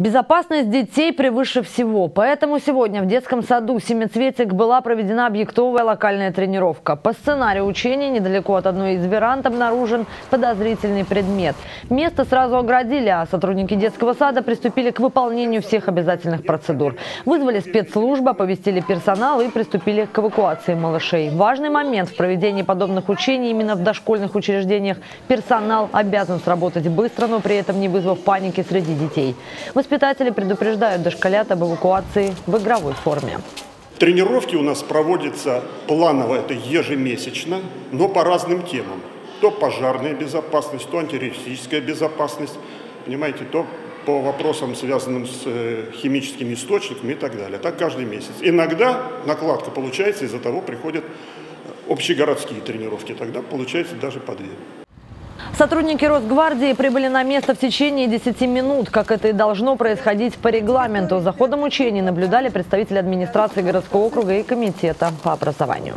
Безопасность детей превыше всего. Поэтому сегодня в детском саду «Семицветик» была проведена объектовая локальная тренировка. По сценарию учения недалеко от одной из веранд обнаружен подозрительный предмет. Место сразу оградили, а сотрудники детского сада приступили к выполнению всех обязательных процедур. Вызвали спецслужбы, оповестили персонал и приступили к эвакуации малышей. Важный момент в проведении подобных учений именно в дошкольных учреждениях. Персонал обязан сработать быстро, но при этом не вызвав паники среди детей. Воспитатели предупреждают дошколят об эвакуации в игровой форме. Тренировки у нас проводятся планово, это ежемесячно, но по разным темам. То пожарная безопасность, то антитеррористическая безопасность, понимаете, то по вопросам, связанным с э, химическими источниками и так далее. Так каждый месяц. Иногда накладка получается, из-за того приходят общегородские тренировки. Тогда получается даже по две. Сотрудники Росгвардии прибыли на место в течение 10 минут, как это и должно происходить по регламенту. За ходом учений наблюдали представители администрации городского округа и комитета по образованию.